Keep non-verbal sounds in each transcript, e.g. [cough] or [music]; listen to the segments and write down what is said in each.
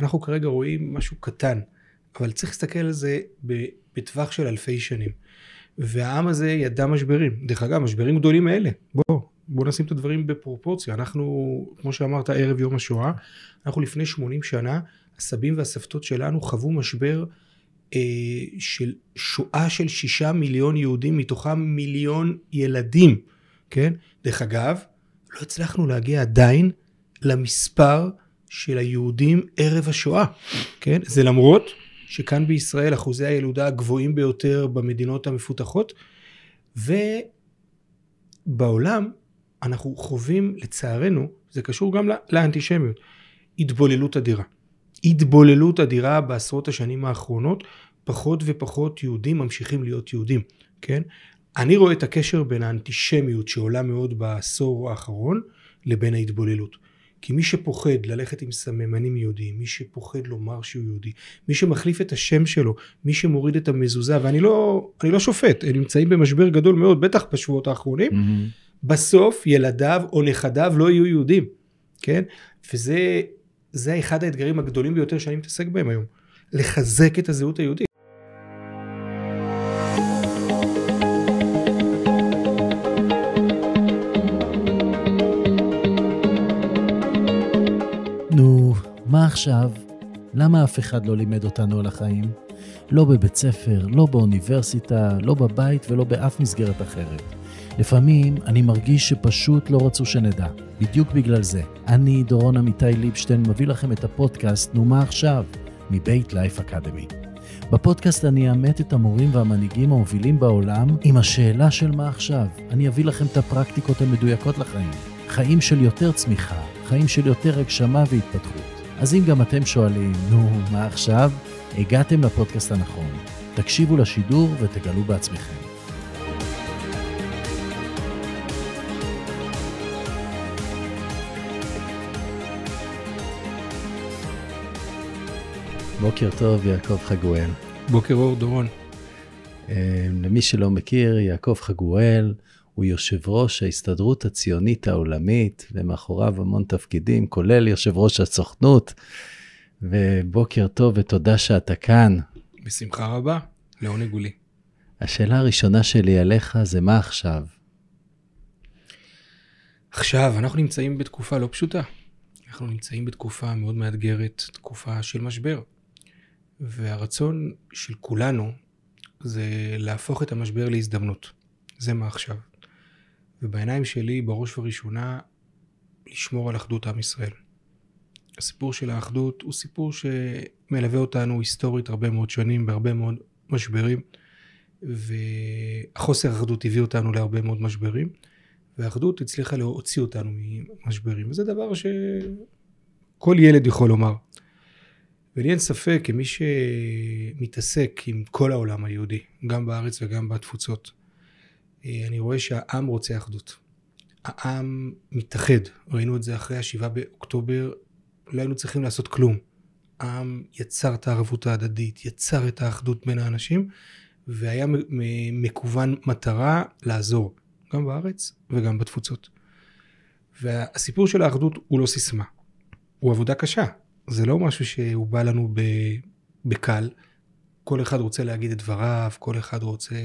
אנחנו כרגע רואים משהו קטן, אבל צריך להסתכל על זה בטווח של אלפי שנים. והעם הזה ידע משברים. דרך אגב, משברים גדולים מאלה. בוא, בוא נשים את הדברים בפרופורציה. אנחנו, כמו שאמרת, ערב יום השואה, אנחנו לפני 80 שנה, הסבים והסבתות שלנו חוו משבר אה, של שואה של שישה מיליון יהודים, מתוכם מיליון ילדים, כן? דרך אגב, לא הצלחנו להגיע עדיין למספר של היהודים ערב השואה, כן? זה למרות שכאן בישראל אחוזי הילודה הגבוהים ביותר במדינות המפותחות, ובעולם אנחנו חווים לצערנו, זה קשור גם לאנטישמיות, התבוללות אדירה. התבוללות אדירה בעשרות השנים האחרונות, פחות ופחות יהודים ממשיכים להיות יהודים, כן? אני רואה את הקשר בין האנטישמיות שעולה מאוד בעשור האחרון לבין ההתבוללות. כי מי שפוחד ללכת עם סממנים יהודיים, מי שפוחד לומר שהוא יהודי, מי שמחליף את השם שלו, מי שמוריד את המזוזה, ואני לא, לא שופט, הם נמצאים במשבר גדול מאוד, בטח בשבועות האחרונים, mm-hmm. בסוף ילדיו או נכדיו לא יהיו יהודים, כן? וזה אחד האתגרים הגדולים ביותר שאני מתעסק בהם היום, לחזק את הזהות היהודית. עכשיו, למה אף אחד לא לימד אותנו על החיים? לא בבית ספר, לא באוניברסיטה, לא בבית ולא באף מסגרת אחרת. לפעמים אני מרגיש שפשוט לא רצו שנדע. בדיוק בגלל זה. אני, דורון עמיתי ליבשטיין, מביא לכם את הפודקאסט "נו מה עכשיו?" מבית לייף אקדמי. בפודקאסט אני אאמת את המורים והמנהיגים המובילים בעולם עם השאלה של מה עכשיו. אני אביא לכם את הפרקטיקות המדויקות לחיים. חיים של יותר צמיחה, חיים של יותר הגשמה והתפתחות. אז אם גם אתם שואלים, נו, מה עכשיו? הגעתם לפודקאסט הנכון. תקשיבו לשידור ותגלו בעצמכם. בוקר טוב, יעקב חגואל. בוקר אור, דורון. אה, למי שלא מכיר, יעקב חגואל הוא יושב ראש ההסתדרות הציונית העולמית, ומאחוריו המון תפקידים, כולל יושב ראש הסוכנות. ובוקר טוב ותודה שאתה כאן. בשמחה רבה, לעונג הוא לי. השאלה הראשונה שלי עליך זה מה עכשיו? עכשיו, אנחנו נמצאים בתקופה לא פשוטה. אנחנו נמצאים בתקופה מאוד מאתגרת, תקופה של משבר. והרצון של כולנו זה להפוך את המשבר להזדמנות. זה מה עכשיו. ובעיניים שלי, בראש ובראשונה, לשמור על אחדות עם ישראל. הסיפור של האחדות הוא סיפור שמלווה אותנו היסטורית הרבה מאוד שנים, בהרבה מאוד משברים, והחוסר האחדות הביא אותנו להרבה מאוד משברים, והאחדות הצליחה להוציא אותנו ממשברים, וזה דבר שכל ילד יכול לומר. ולי אין ספק, כמי שמתעסק עם כל העולם היהודי, גם בארץ וגם בתפוצות, אני רואה שהעם רוצה אחדות. העם מתאחד, ראינו את זה אחרי השבעה באוקטובר, לא היינו צריכים לעשות כלום. העם יצר את הערבות ההדדית, יצר את האחדות בין האנשים, והיה מקוון מטרה לעזור, גם בארץ וגם בתפוצות. והסיפור של האחדות הוא לא סיסמה, הוא עבודה קשה. זה לא משהו שהוא בא לנו בקל. כל אחד רוצה להגיד את דבריו, כל אחד רוצה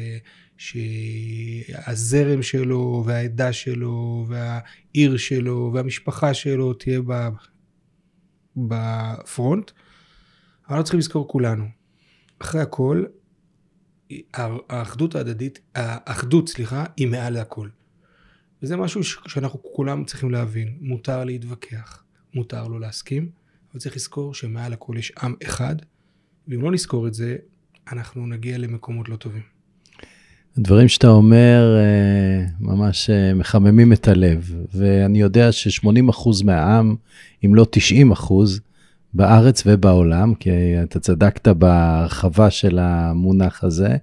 שהזרם שלו והעדה שלו והעיר שלו והמשפחה שלו תהיה בפרונט. אבל אנחנו צריכים לזכור כולנו, אחרי הכל, האחדות ההדדית, האחדות, סליחה, היא מעל הכל. וזה משהו שאנחנו כולם צריכים להבין. מותר להתווכח, מותר לא להסכים, אבל צריך לזכור שמעל הכל יש עם אחד, ואם לא נזכור את זה, אנחנו נגיע למקומות לא טובים. הדברים שאתה אומר אה, ממש אה, מחממים את הלב, ואני יודע ש-80% מהעם, אם לא 90%, בארץ ובעולם, כי אתה צדקת בהרחבה של המונח הזה,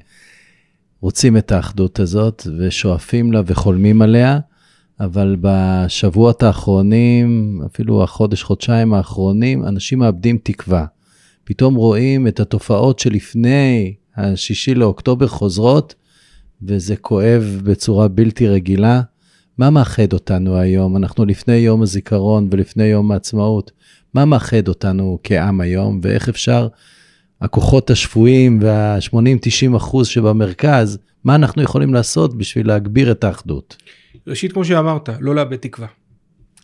רוצים את האחדות הזאת ושואפים לה וחולמים עליה, אבל בשבועות האחרונים, אפילו החודש, חודשיים האחרונים, אנשים מאבדים תקווה. פתאום רואים את התופעות שלפני השישי לאוקטובר חוזרות, וזה כואב בצורה בלתי רגילה. מה מאחד אותנו היום? אנחנו לפני יום הזיכרון ולפני יום העצמאות. מה מאחד אותנו כעם היום, ואיך אפשר, הכוחות השפויים וה-80-90 אחוז שבמרכז, מה אנחנו יכולים לעשות בשביל להגביר את האחדות? ראשית, כמו שאמרת, לא לאבד תקווה.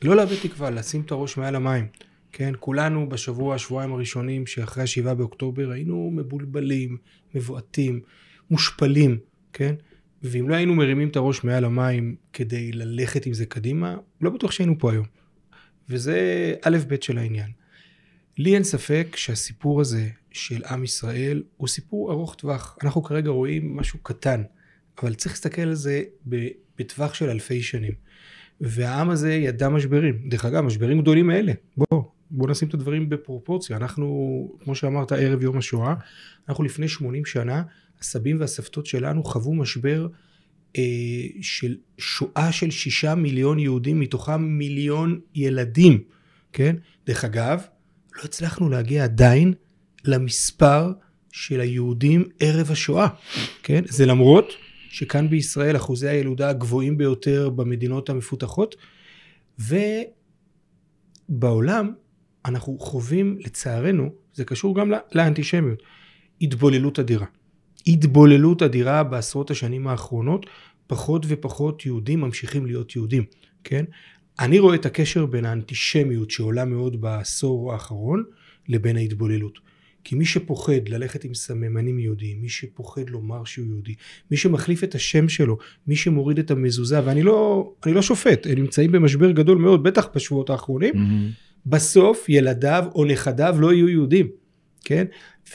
לא לאבד תקווה, לשים את הראש מעל המים. כן, כולנו בשבוע, שבועיים הראשונים שאחרי השבעה באוקטובר היינו מבולבלים, מבועטים, מושפלים, כן? ואם לא היינו מרימים את הראש מעל המים כדי ללכת עם זה קדימה, לא בטוח שהיינו פה היום. וזה א' ב' של העניין. לי אין ספק שהסיפור הזה של עם ישראל הוא סיפור ארוך טווח. אנחנו כרגע רואים משהו קטן, אבל צריך להסתכל על זה בטווח של אלפי שנים. והעם הזה ידע משברים. דרך אגב, משברים גדולים מאלה. בוא, בוא נשים את הדברים בפרופורציה. אנחנו, כמו שאמרת, ערב יום השואה, אנחנו לפני 80 שנה, הסבים והסבתות שלנו חוו משבר אה, של שואה של שישה מיליון יהודים, מתוכם מיליון ילדים, כן? דרך אגב, לא הצלחנו להגיע עדיין למספר של היהודים ערב השואה, כן? זה למרות שכאן בישראל אחוזי הילודה הגבוהים ביותר במדינות המפותחות, ובעולם אנחנו חווים, לצערנו, זה קשור גם לאנטישמיות, התבוללות אדירה. התבוללות אדירה בעשרות השנים האחרונות, פחות ופחות יהודים ממשיכים להיות יהודים, כן? אני רואה את הקשר בין האנטישמיות שעולה מאוד בעשור האחרון לבין ההתבוללות. כי מי שפוחד ללכת עם סממנים יהודיים, מי שפוחד לומר שהוא יהודי, מי שמחליף את השם שלו, מי שמוריד את המזוזה, ואני לא, לא שופט, הם נמצאים במשבר גדול מאוד, בטח בשבועות האחרונים, mm-hmm. בסוף ילדיו או נכדיו לא יהיו יהודים, כן?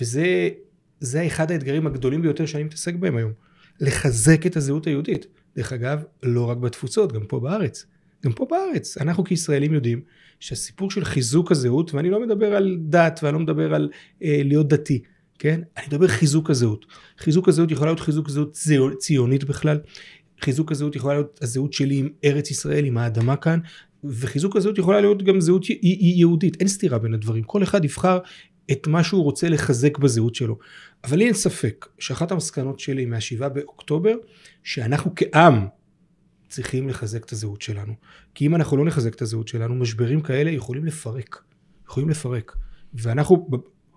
וזה זה אחד האתגרים הגדולים ביותר שאני מתעסק בהם היום. לחזק את הזהות היהודית. דרך אגב, לא רק בתפוצות, גם פה בארץ. גם פה בארץ. אנחנו כישראלים יודעים שהסיפור של חיזוק הזהות, ואני לא מדבר על דת ואני לא מדבר על אה, להיות דתי, כן? אני מדבר חיזוק הזהות. חיזוק הזהות יכולה להיות חיזוק זהות ציונית בכלל. חיזוק הזהות יכולה להיות הזהות שלי עם ארץ ישראל, עם האדמה כאן, וחיזוק הזהות יכולה להיות גם זהות יהודית. אין סתירה בין הדברים. כל אחד יבחר את מה שהוא רוצה לחזק בזהות שלו. אבל לי אין ספק שאחת המסקנות שלי מהשבעה באוקטובר, שאנחנו כעם צריכים לחזק את הזהות שלנו. כי אם אנחנו לא נחזק את הזהות שלנו, משברים כאלה יכולים לפרק. יכולים לפרק. ואנחנו,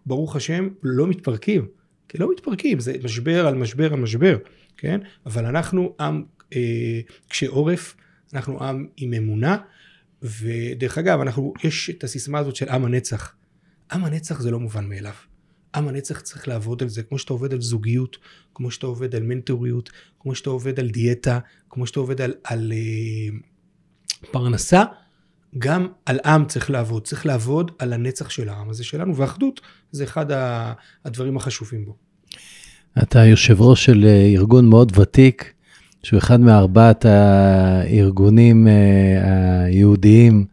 ברוך השם, לא מתפרקים. כי לא מתפרקים, זה משבר על משבר על משבר, כן? אבל אנחנו עם אה, קשה עורף, אנחנו עם עם אמונה, ודרך אגב, אנחנו, יש את הסיסמה הזאת של עם הנצח. עם הנצח זה לא מובן מאליו. עם הנצח צריך לעבוד על זה, כמו שאתה עובד על זוגיות, כמו שאתה עובד על מנטוריות, כמו שאתה עובד על דיאטה, כמו שאתה עובד על, על אה, פרנסה, גם על עם צריך לעבוד. צריך לעבוד על הנצח של העם הזה שלנו, ואחדות זה אחד הדברים החשובים בו. אתה יושב ראש של אה, ארגון מאוד ותיק, שהוא אחד מארבעת הארגונים אה, היהודיים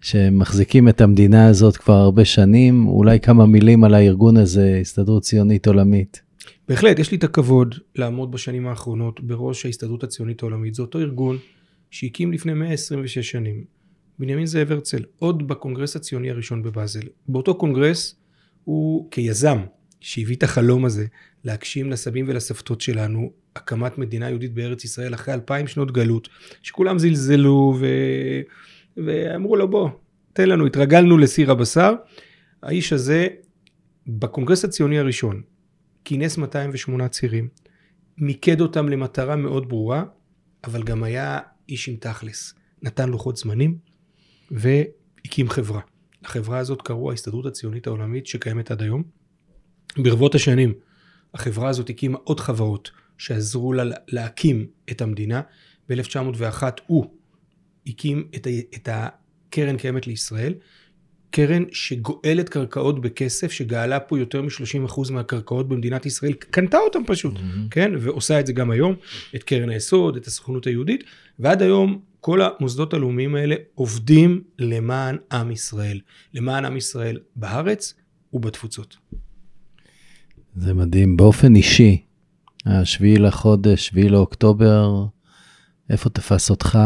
שמחזיקים את המדינה הזאת כבר הרבה שנים. אולי כמה מילים על הארגון הזה, הסתדרות ציונית עולמית. בהחלט, יש לי את הכבוד לעמוד בשנים האחרונות בראש ההסתדרות הציונית העולמית. זה אותו ארגון שהקים לפני 126 שנים. בנימין זאב הרצל, עוד בקונגרס הציוני הראשון בבאזל. באותו קונגרס הוא כיזם שהביא את החלום הזה להגשים לסבים ולסבתות שלנו הקמת מדינה יהודית בארץ ישראל אחרי אלפיים שנות גלות, שכולם זלזלו ו... ואמרו לו בוא, תן לנו, התרגלנו לסיר הבשר. האיש הזה בקונגרס הציוני הראשון כינס 208 צירים, מיקד אותם למטרה מאוד ברורה, אבל גם היה איש עם תכלס. נתן לוחות זמנים והקים חברה. לחברה הזאת קראו ההסתדרות הציונית העולמית שקיימת עד היום. ברבות השנים החברה הזאת הקימה עוד חברות שעזרו לה להקים את המדינה. ב-1901 הוא הקים את, ה, את הקרן קיימת לישראל, קרן שגואלת קרקעות בכסף, שגאלה פה יותר מ-30% מהקרקעות במדינת ישראל, קנתה אותם פשוט, mm-hmm. כן? ועושה את זה גם היום, את קרן היסוד, את הסוכנות היהודית, ועד היום כל המוסדות הלאומיים האלה עובדים למען עם ישראל, למען עם ישראל בארץ ובתפוצות. זה מדהים. באופן אישי, השביעי לחודש, שביעי לאוקטובר, איפה תפס אותך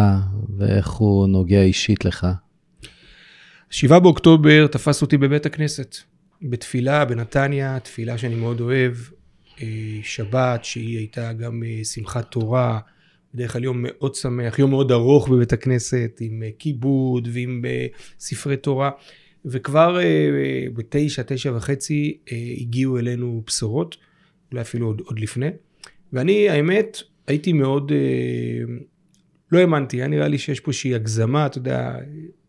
ואיך הוא נוגע אישית לך? שבעה באוקטובר תפס אותי בבית הכנסת, בתפילה בנתניה, תפילה שאני מאוד אוהב, אה, שבת שהיא הייתה גם אה, שמחת תורה, בדרך כלל יום מאוד שמח, יום מאוד ארוך בבית הכנסת, עם אה, כיבוד ועם ספרי תורה. וכבר בתשע, תשע וחצי הגיעו אלינו בשורות, אולי אפילו עוד, עוד לפני. ואני, האמת, הייתי מאוד, לא האמנתי, היה נראה לי שיש פה איזושהי הגזמה, אתה יודע,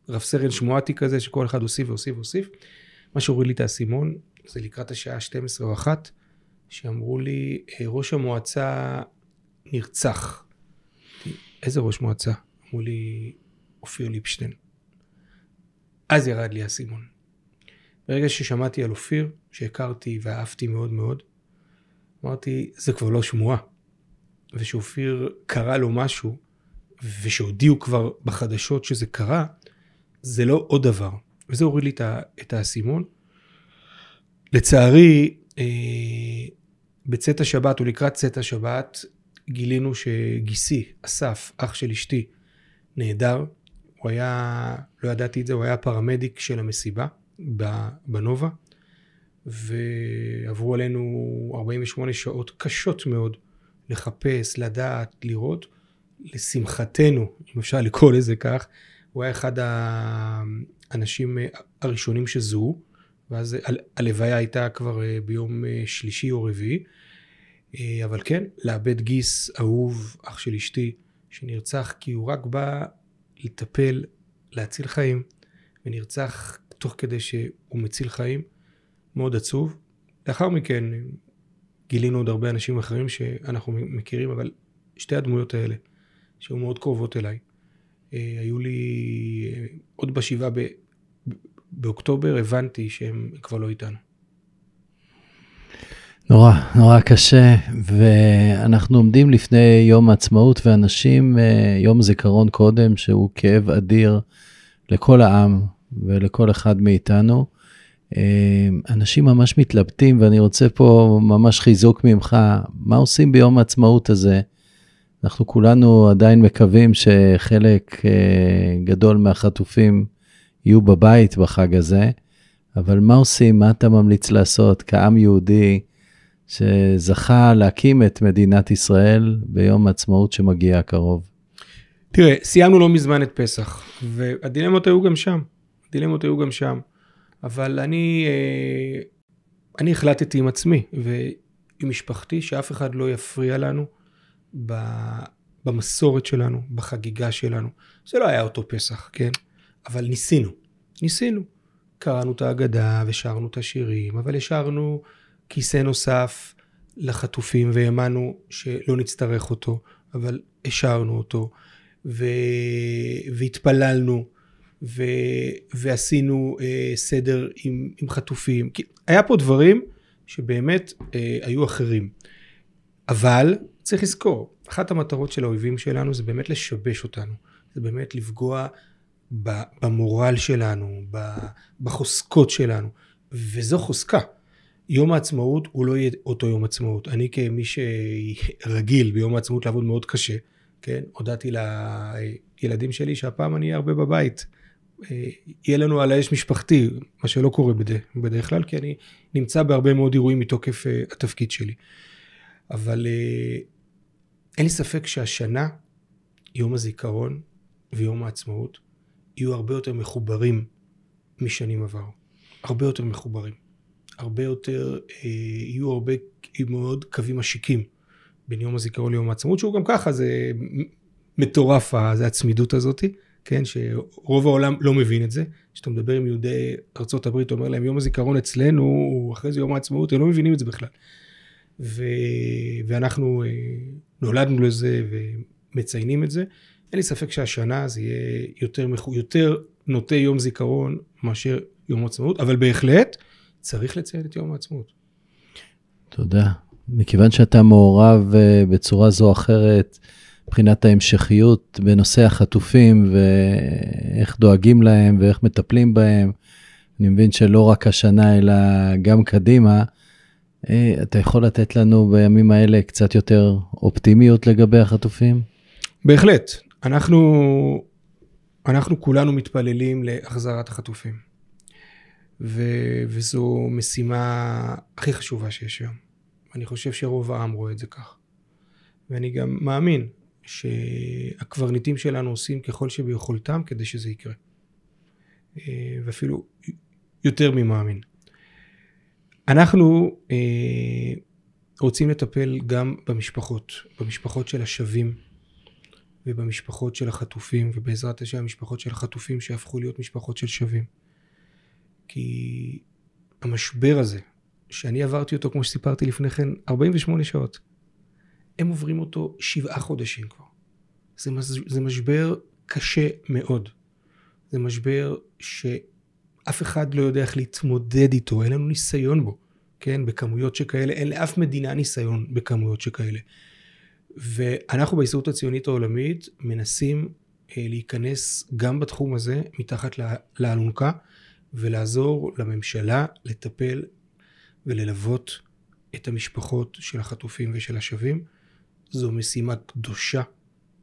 רב סרן שמואטי כזה, שכל אחד הוסיף והוסיף והוסיף. מה שהוריד לי את האסימון, זה לקראת השעה 12 או 1, שאמרו לי, ראש המועצה נרצח. איזה ראש מועצה? אמרו לי, אופיר ליבשטיין. אז ירד לי האסימון. ברגע ששמעתי על אופיר, שהכרתי ואהבתי מאוד מאוד, אמרתי, זה כבר לא שמועה. ושאופיר קרה לו משהו, ושהודיעו כבר בחדשות שזה קרה, זה לא עוד דבר. וזה הוריד לי את האסימון. לצערי, אה, בצאת השבת או לקראת צאת השבת, גילינו שגיסי, אסף, אח של אשתי, נהדר. הוא היה, לא ידעתי את זה, הוא היה פרמדיק של המסיבה בנובה, ועברו עלינו 48 שעות קשות מאוד לחפש, לדעת, לראות. לשמחתנו, אם אפשר לקרוא לזה כך, הוא היה אחד האנשים הראשונים שזוהו, ואז הלוויה הייתה כבר אה, ביום אה, שלישי או רביעי. אה, אבל כן, לאבד גיס אהוב, אח של אשתי, שנרצח כי הוא רק בא לטפל, להציל חיים, ונרצח תוך כדי שהוא מציל חיים, מאוד עצוב. לאחר מכן גילינו עוד הרבה אנשים אחרים שאנחנו מכירים, אבל שתי הדמויות האלה, שהיו מאוד קרובות אליי, אה, היו לי, אה, עוד בשבעה באוקטובר הבנתי שהם כבר לא איתנו. נורא, נורא קשה, ואנחנו עומדים לפני יום העצמאות, ואנשים, אה, יום זיכרון קודם, שהוא כאב אדיר לכל העם ולכל אחד מאיתנו. אנשים ממש מתלבטים, ואני רוצה פה ממש חיזוק ממך, מה עושים ביום העצמאות הזה? אנחנו כולנו עדיין מקווים שחלק אה, גדול מהחטופים יהיו בבית בחג הזה, אבל מה עושים? מה אתה ממליץ לעשות כעם יהודי? שזכה להקים את מדינת ישראל ביום העצמאות שמגיע הקרוב. תראה, סיימנו לא מזמן את פסח, והדילמות היו גם שם. הדילמות היו גם שם. אבל אני, אה, אני החלטתי עם עצמי ועם משפחתי שאף אחד לא יפריע לנו במסורת שלנו, בחגיגה שלנו. זה לא היה אותו פסח, כן? אבל ניסינו. ניסינו. קראנו את ההגדה ושרנו את השירים, אבל השארנו כיסא נוסף לחטופים והאמנו שלא נצטרך אותו, אבל השארנו אותו ו... והתפללנו ו... ועשינו אה, סדר עם, עם חטופים. כי היה פה דברים שבאמת אה, היו אחרים. אבל צריך לזכור, אחת המטרות של האויבים שלנו זה באמת לשבש אותנו. זה באמת לפגוע במורל שלנו, בחוזקות שלנו. וזו חוזקה. יום העצמאות הוא לא יהיה אותו יום עצמאות. אני כמי שרגיל ביום העצמאות לעבוד מאוד קשה, כן, הודעתי לילדים שלי שהפעם אני אהיה הרבה בבית. אה, יהיה לנו על האש משפחתי, מה שלא קורה בדרך, בדרך כלל, כי אני נמצא בהרבה מאוד אירועים מתוקף uh, התפקיד שלי. אבל uh, אין לי ספק שהשנה, יום הזיכרון ויום העצמאות, יהיו הרבה יותר מחוברים משנים עברו. הרבה יותר מחוברים. הרבה יותר, אה, יהיו הרבה מאוד קווים משיקים בין יום הזיכרון ליום העצמאות, שהוא גם ככה, זה מטורף, זה הצמידות הזאת, כן, שרוב העולם לא מבין את זה. כשאתה מדבר עם יהודי ארה"ב, אתה אומר להם, יום הזיכרון אצלנו, אחרי זה יום העצמאות, הם לא מבינים את זה בכלל. ו... ואנחנו אה, נולדנו לזה ומציינים את זה. אין לי ספק שהשנה זה יהיה יותר, יותר נוטה יום זיכרון מאשר יום עצמאות, אבל בהחלט צריך לציין את יום העצמאות. תודה. מכיוון שאתה מעורב uh, בצורה זו או אחרת, מבחינת ההמשכיות בנושא החטופים ואיך דואגים להם ואיך מטפלים בהם, אני מבין שלא רק השנה, אלא גם קדימה. Uh, אתה יכול לתת לנו בימים האלה קצת יותר אופטימיות לגבי החטופים? בהחלט. אנחנו, אנחנו כולנו מתפללים להחזרת החטופים. ו, וזו משימה הכי חשובה שיש היום. אני חושב שרוב העם רואה את זה כך. ואני גם מאמין שהקברניטים שלנו עושים ככל שביכולתם כדי שזה יקרה. אה, ואפילו יותר ממאמין. אנחנו אה, רוצים לטפל גם במשפחות, במשפחות של השבים ובמשפחות של החטופים, ובעזרת השם המשפחות של החטופים שהפכו להיות משפחות של שבים. כי המשבר הזה, שאני עברתי אותו, כמו שסיפרתי לפני כן, 48 שעות, הם עוברים אותו שבעה חודשים כבר. זה, זה משבר קשה מאוד. זה משבר שאף אחד לא יודע איך להתמודד איתו, אין לנו ניסיון בו, כן? בכמויות שכאלה, אין לאף מדינה ניסיון בכמויות שכאלה. ואנחנו בהסתדרות הציונית העולמית מנסים אה, להיכנס גם בתחום הזה מתחת לאלונקה ולעזור לממשלה לטפל וללוות את המשפחות של החטופים ושל השבים. זו משימה קדושה,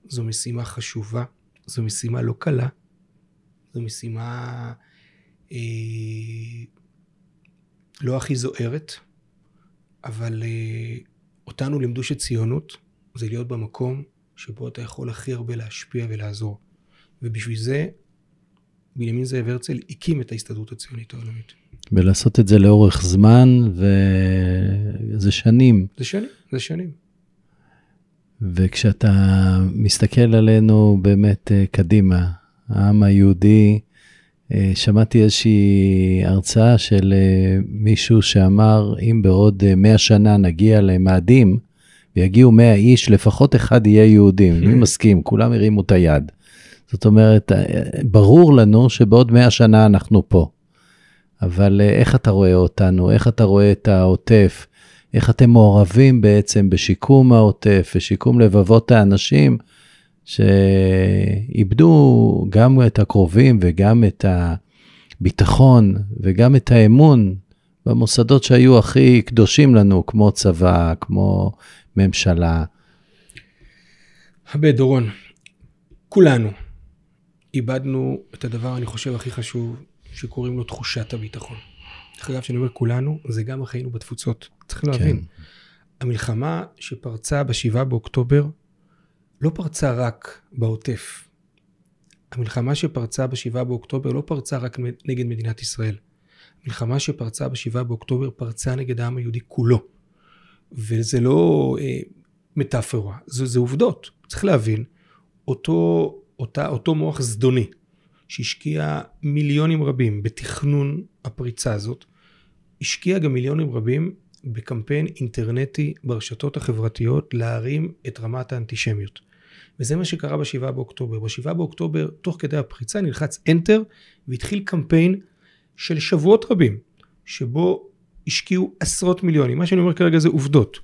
זו משימה חשובה, זו משימה לא קלה, זו משימה אה, לא הכי זוהרת, אבל אה, אותנו לימדו שציונות זה להיות במקום שבו אתה יכול הכי הרבה להשפיע ולעזור. ובשביל זה בנימין זאב הרצל הקים את ההסתדרות הציונית העולמית. ולעשות את זה לאורך זמן, וזה שנים. זה שנים, זה שנים. וכשאתה מסתכל עלינו באמת אה, קדימה, העם היהודי, שמעתי איזושהי הרצאה של אה, מישהו שאמר, אם בעוד 100 שנה נגיע למאדים, ויגיעו 100 איש, לפחות אחד יהיה יהודי. [laughs] אני מסכים, כולם הרימו את היד. זאת אומרת, ברור לנו שבעוד 100 שנה אנחנו פה. אבל איך אתה רואה אותנו? איך אתה רואה את העוטף? איך אתם מעורבים בעצם בשיקום העוטף, ושיקום לבבות האנשים שאיבדו גם את הקרובים וגם את הביטחון וגם את האמון במוסדות שהיו הכי קדושים לנו, כמו צבא, כמו ממשלה. הבט, דורון, כולנו איבדנו את הדבר, אני חושב, הכי חשוב, שקוראים לו תחושת הביטחון. דרך אגב, כשאני אומר כולנו, זה גם אחינו בתפוצות. צריכים להבין. כן. המלחמה שפרצה ב-7 באוקטובר לא פרצה רק בעוטף. המלחמה שפרצה ב-7 באוקטובר לא פרצה רק נגד מדינת ישראל. המלחמה שפרצה ב-7 באוקטובר פרצה נגד העם היהודי כולו. וזה לא אה, מטאפורה, זה, זה עובדות. צריך להבין, אותו, אותה, אותו מוח זדוני שהשקיע מיליונים רבים בתכנון הפריצה הזאת, השקיע גם מיליונים רבים בקמפיין אינטרנטי ברשתות החברתיות להרים את רמת האנטישמיות. וזה מה שקרה ב-7 באוקטובר. ב-7 באוקטובר, תוך כדי הפריצה, נלחץ Enter והתחיל קמפיין של שבועות רבים, שבו השקיעו עשרות מיליונים. מה שאני אומר כרגע זה עובדות.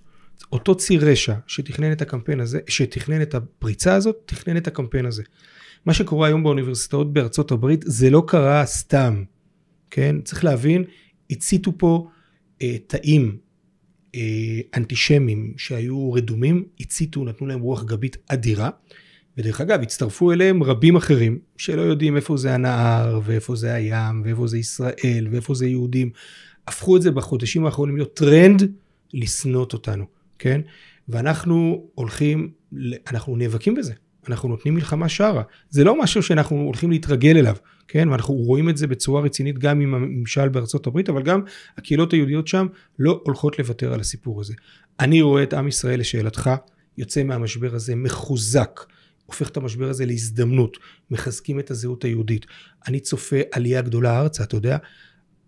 אותו ציר רשע שתכנן את הקמפיין הזה, שתכנן את הפריצה הזאת, תכנן את הקמפיין הזה. מה שקורה היום באוניברסיטאות בארצות הברית, זה לא קרה סתם, כן? צריך להבין, הציתו פה אה, תאים אנטישמים שהיו רדומים, הציתו, נתנו להם רוח גבית אדירה. ודרך אגב, הצטרפו אליהם רבים אחרים, שלא יודעים איפה זה הנהר, ואיפה זה הים, ואיפה זה ישראל, ואיפה זה יהודים. הפכו את זה בחודשים האחרונים להיות טרנד לשנות אותנו, כן? ואנחנו הולכים, אנחנו נאבקים בזה. אנחנו נותנים מלחמה שרה. זה לא משהו שאנחנו הולכים להתרגל אליו, כן? ואנחנו רואים את זה בצורה רצינית גם עם הממשל בארצות הברית, אבל גם הקהילות היהודיות שם לא הולכות לוותר על הסיפור הזה. אני רואה את עם ישראל, לשאלתך, יוצא מהמשבר הזה מחוזק. הופך את המשבר הזה להזדמנות, מחזקים את הזהות היהודית. אני צופה עלייה גדולה ארצה, אתה יודע,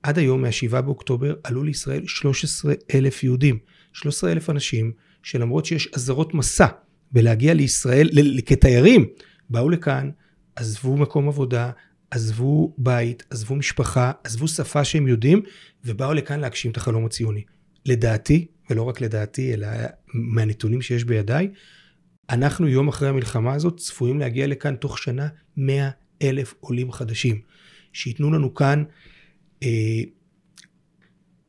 עד היום, מה-7 באוקטובר, עלו לישראל 13 אלף יהודים. 13 אלף אנשים שלמרות שיש אזהרות מסע בלהגיע לישראל כתיירים, באו לכאן, עזבו מקום עבודה, עזבו בית, עזבו משפחה, עזבו שפה שהם יודעים, ובאו לכאן להגשים את החלום הציוני. לדעתי, ולא רק לדעתי, אלא מהנתונים שיש בידיי, אנחנו יום אחרי המלחמה הזאת צפויים להגיע לכאן תוך שנה 100 אלף עולים חדשים, שייתנו לנו כאן אה,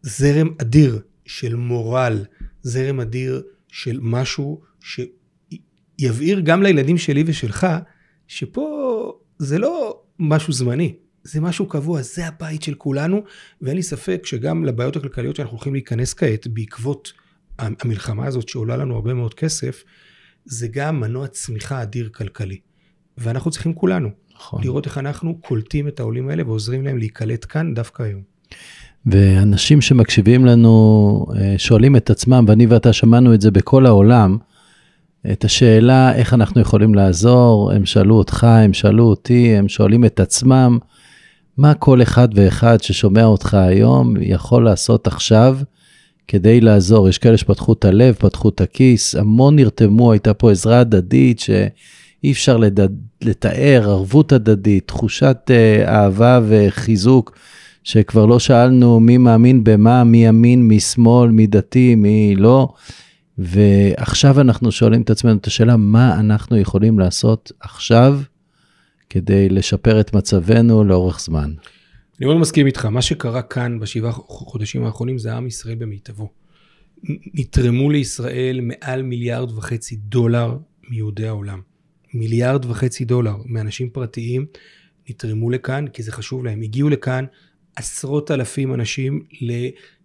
זרם אדיר של מורל, זרם אדיר של משהו שיבהיר גם לילדים שלי ושלך, שפה זה לא משהו זמני, זה משהו קבוע, זה הבית של כולנו, ואין לי ספק שגם לבעיות הכלכליות שאנחנו הולכים להיכנס כעת בעקבות המלחמה הזאת שעולה לנו הרבה מאוד כסף, זה גם מנוע צמיחה אדיר כלכלי. ואנחנו צריכים כולנו, נכון. לראות איך אנחנו קולטים את העולים האלה ועוזרים להם להיקלט כאן דווקא היום. ואנשים שמקשיבים לנו אה, שואלים את עצמם, ואני ואתה שמענו את זה בכל העולם, את השאלה איך אנחנו יכולים לעזור, הם שאלו אותך, הם שאלו אותי, הם שואלים את עצמם, מה כל אחד ואחד ששומע אותך היום יכול לעשות עכשיו כדי לעזור. יש כאלה שפתחו את הלב, פתחו את הכיס, המון נרתמו, הייתה פה עזרה הדדית שאי אפשר לדד, לתאר, ערבות הדדית, תחושת uh, אהבה וחיזוק, שכבר לא שאלנו מי מאמין במה, מי ימין, מי שמאל, מי דתי, מי לא. ועכשיו אנחנו שואלים את עצמנו את השאלה, מה אנחנו יכולים לעשות עכשיו כדי לשפר את מצבנו לאורך זמן? אני מאוד מסכים איתך, מה שקרה כאן בשבעה חודשים האחרונים זה עם ישראל במיטבו. נתרמו לישראל מעל מיליארד וחצי דולר מיהודי העולם. מיליארד וחצי דולר מאנשים פרטיים נתרמו לכאן כי זה חשוב להם. הגיעו לכאן עשרות אלפים אנשים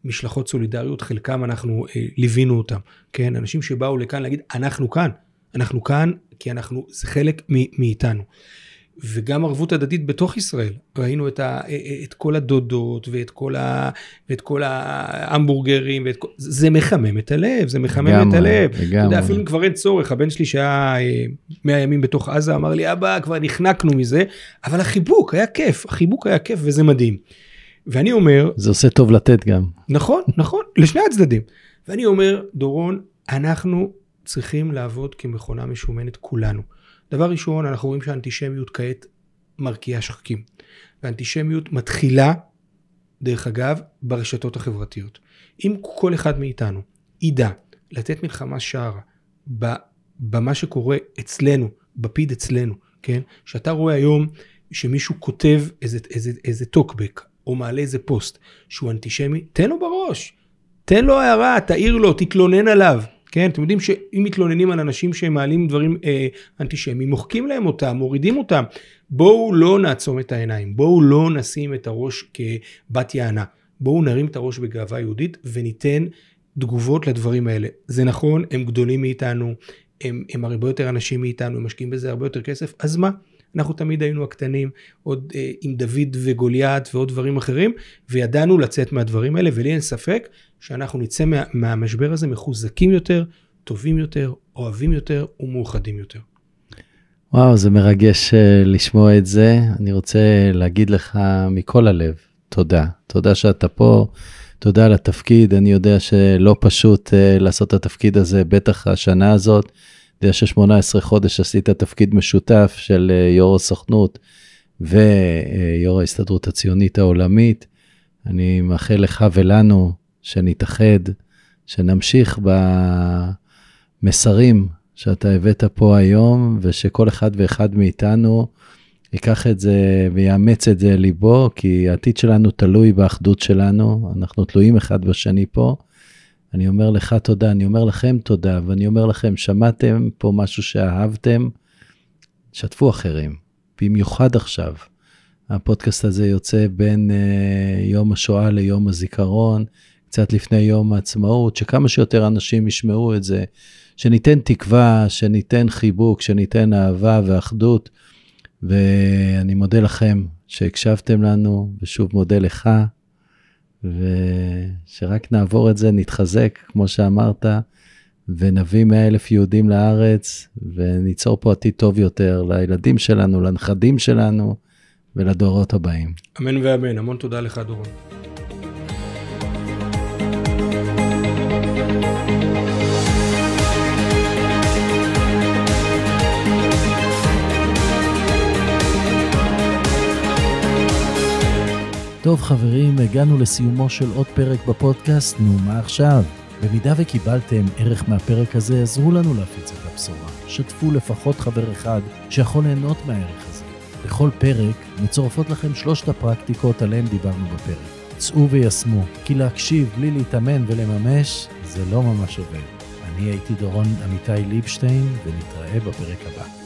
למשלחות סולידריות, חלקם אנחנו אה, ליווינו אותם, כן? אנשים שבאו לכאן להגיד, אנחנו כאן, אנחנו כאן כי אנחנו, זה חלק מאיתנו. וגם ערבות הדדית בתוך ישראל. ראינו את, ה, את כל הדודות ואת כל, ה, ואת כל ההמבורגרים, ואת כל, זה מחמם את הלב, זה מחמם לגמרי, את הלב. לגמרי. אתה יודע, אפילו אם כבר אין צורך, הבן שלי שהיה 100 אה, ימים בתוך עזה, אמר לי, אבא, כבר נחנקנו מזה, אבל החיבוק היה כיף, החיבוק היה כיף וזה מדהים. ואני אומר... זה עושה טוב לתת גם. נכון, נכון, לשני הצדדים. ואני אומר, דורון, אנחנו צריכים לעבוד כמכונה משומנת כולנו. דבר ראשון, אנחנו רואים שהאנטישמיות כעת מרקיעה שחקים. והאנטישמיות מתחילה, דרך אגב, ברשתות החברתיות. אם כל אחד מאיתנו ידע לתת מלחמה שערה במה שקורה אצלנו, בפיד אצלנו, כן? שאתה רואה היום שמישהו כותב איזה, איזה, איזה טוקבק, או מעלה איזה פוסט שהוא אנטישמי, תן לו בראש. תן לו הערה, תעיר לו, תתלונן עליו. כן, אתם יודעים שאם מתלוננים על אנשים שהם מעלים דברים אה, אנטישמיים, מוחקים להם אותם, מורידים אותם. בואו לא נעצום את העיניים, בואו לא נשים את הראש כבת יענה. בואו נרים את הראש בגאווה יהודית וניתן תגובות לדברים האלה. זה נכון, הם גדולים מאיתנו, הם, הם הרבה יותר אנשים מאיתנו, הם משקיעים בזה הרבה יותר כסף, אז מה? אנחנו תמיד היינו הקטנים, עוד אה, עם דוד וגוליית ועוד דברים אחרים, וידענו לצאת מהדברים האלה, ולי אין ספק שאנחנו נצא מה, מהמשבר הזה מחוזקים יותר, טובים יותר, אוהבים יותר ומאוחדים יותר. וואו, זה מרגש אה, לשמוע את זה. אני רוצה להגיד לך מכל הלב, תודה. תודה שאתה פה, תודה על התפקיד. אני יודע שלא פשוט uh, לעשות את התפקיד הזה, בטח השנה הזאת. יודע ש-18 חודש עשית תפקיד משותף של אה, יו"ר הסוכנות ויו"ר ההסתדרות הציונית העולמית. אני מאחל לך ולנו שנתאחד, שנמשיך במסרים שאתה הבאת פה היום, ושכל אחד ואחד מאיתנו ייקח את זה ויאמץ את זה ליבו, כי העתיד שלנו תלוי באחדות שלנו, אנחנו תלויים אחד בשני פה. אני אומר לך תודה, אני אומר לכם תודה, ואני אומר לכם, שמעתם פה משהו שאהבתם, שתפו אחרים, במיוחד עכשיו. הפודקאסט הזה יוצא בין uh, יום השואה ליום הזיכרון, קצת לפני יום העצמאות, שכמה שיותר אנשים ישמעו את זה, שניתן תקווה, שניתן חיבוק, שניתן אהבה ואחדות. ואני מודה לכם שהקשבתם לנו, ושוב מודה לך, ושרק נעבור את זה, נתחזק, כמו שאמרת, ונביא 100 אלף יהודים לארץ, וניצור פה עתיד טוב יותר לילדים שלנו, לנכדים שלנו ולדורות הבאים. אמן ואמן. המון תודה לך, דורון. טוב חברים, הגענו לסיומו של עוד פרק בפודקאסט, נו מה עכשיו? במידה וקיבלתם ערך מהפרק הזה, עזרו לנו להפיץ את הבשורה. שתפו לפחות חבר אחד שיכול ליהנות מהערך הזה. בכל פרק מצורפות לכם שלושת הפרקטיקות עליהן דיברנו בפרק. צאו ויישמו, כי להקשיב בלי להתאמן ולממש, זה לא ממש עובד. אני הייתי דורון עמיתי ליבשטיין, ונתראה בפרק הבא.